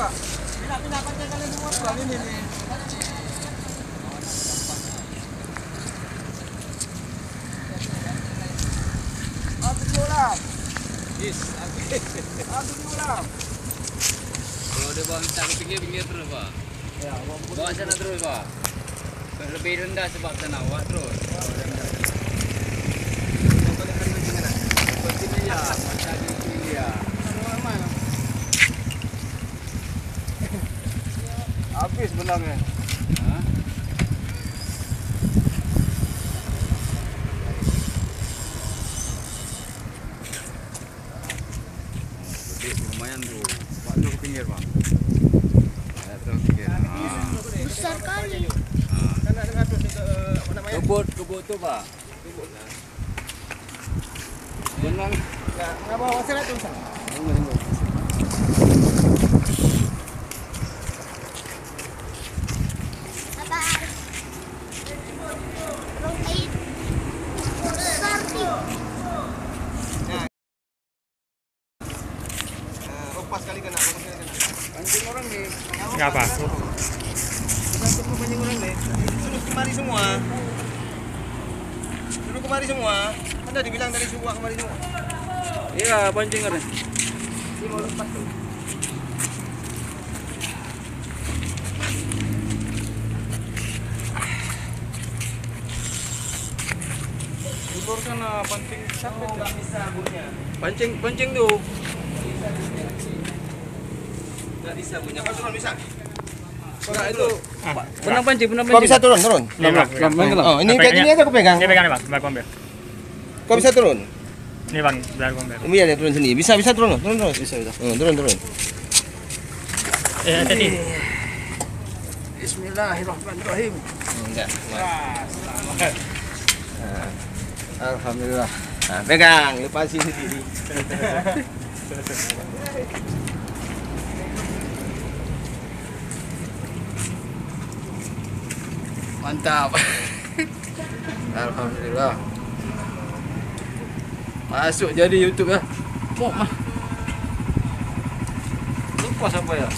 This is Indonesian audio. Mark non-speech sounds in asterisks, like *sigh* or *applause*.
pak. Bila aku dapat yang kalian semua pak. Ini ni. Abu ah, Yulam. Lah. Yes. Abu Yulam. Ah, lah. Kalau dia bawa misalnya pinggir pinggir terus pak. Ya, bawa sana terus pak. Lebih rendah sebab sana awak terus. Ya, macam ini ya. Terlalu aman. Benangnya. Ha? Gede lumayan tu. Pak tu ke pinggir, Pak. Ya, terus ke pinggir. Ha. Besar kali. Kebut, kebut tu, Pak. Benang. Ya, nak bawa wasir tu sana. Tunggu, tunggu. Apa? Rotain. Besar nih. Lepas kali kena. Pancing orang ni. Enggak apa. Satu pancing orang ni. Suruh kemari semua. Suruh kemari semua. Anda dibilang dari subuh kemari semua. Iya, pancing orang. Ini mau lepas tu. Ulur sana pancing sampai Oh, nggak bisa bunyinya. Pancing, pancing tu. Nggak bisa bunyinya. Kau turun bisa? Enggak itu. Ah, Benang pancing, benang Kau pancing. bisa turun, turun. Pelan. Oh, ini kayak ini? gini aja aku pegang. Ini pegang nih bang, biar ambil. Kau bisa turun? Ini bang, biar ambil. Biar dia turun sini. Bisa, bisa turun, turun terus. Bisa, bisa. Hmm, turun, turun. Eh, tadi. Bismillahirrahmanirrahim. Enggak. Alhamdulillah. Nah, pegang, lepasin sendiri. *laughs* Mantap. Alhamdulillah. Masuk jadi YouTube ya. Mau mah. Lepas apa ya?